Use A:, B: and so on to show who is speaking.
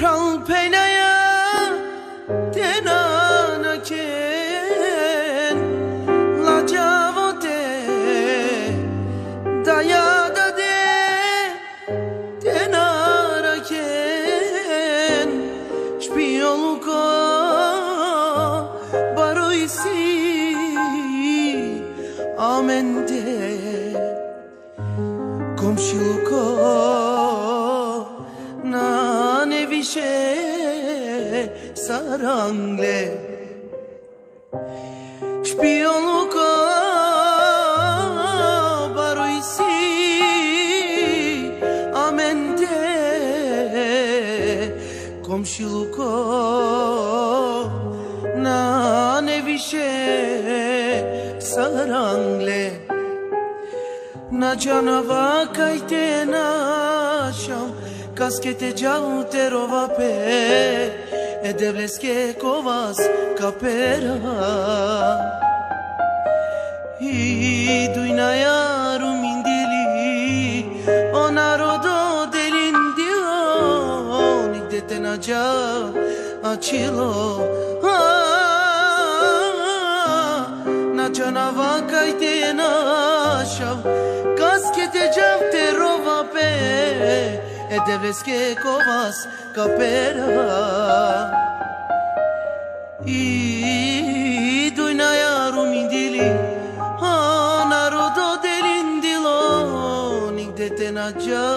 A: Pral pelaya tenana ken La cavote dayada de tenara ken Şpiyoluka baroisi amende Komşuluka više sarangle Špionluko baroj si Amente komšiluko Na ne više sarangle Na canava kajte našam Kaskete gjau te rova pe E devleske kovas kapera I dujna jaru mindili O narodo delin dio Nigde te nađa açilo Na canava kajte našam Kaskete gjau te rova pe E devleske kovas kapera I dujna jaru mindili A narodo delindilo Nigde te nađa